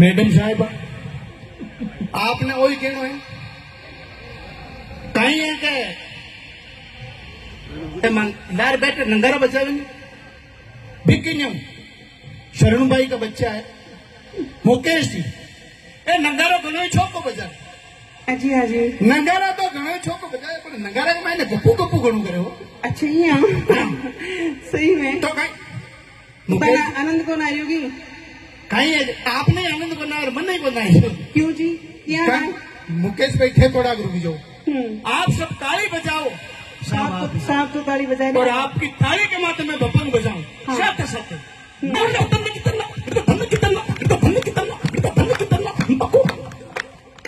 Madam साहब आपने वही कहना है। कहीं है के लार बैठे नंगारा बचावे बिकी न्यू शरणुबाई का बच्चा है। मुकेश जी। ए नंगारो घणो ही छोको बजावे હાજી હાજી नंगारा तो घणो ही छोको बजावे पर नंगारा के मायने गप्पू गप्पू घणું કરે હો अच्छा यहाँ सही में तो कहीं पर मुकेश आनंद को ना योगी कहीं है आपने आनंद बनाया और मन नहीं बनाया क्यों जी क्या है कहीं मुकेश भाई थे थोड़ा गुरु जो हम्म, आप सब ताली बजाओ साहब तो साहब तो ताली बजा और रहे आपकी ताली के माथे में भपंग बजाऊं